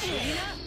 Cheerina!